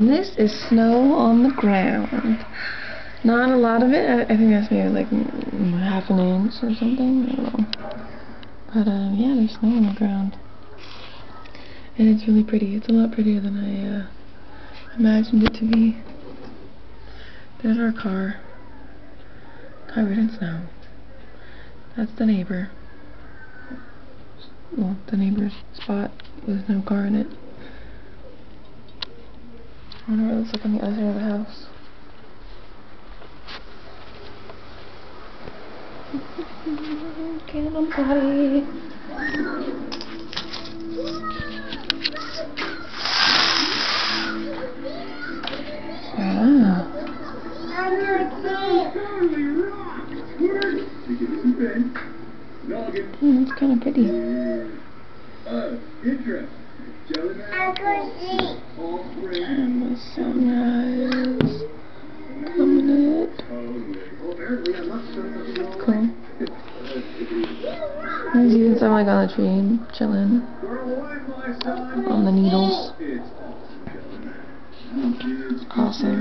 This is snow on the ground. Not a lot of it. I, I think that's maybe like half an inch or something. I don't know. But uh, yeah, there's snow on the ground. And it's really pretty. It's a lot prettier than I uh, imagined it to be. There's our car. Covered in snow. That's the neighbor. Well, the neighbor's spot with no car in it. I wonder what it looks like on the other side of the house. Party. Ah. Mm, it's kind of pretty. And the sunrise in. Cool. Can see, I'm like on the tree, chilling on the needles. Awesome.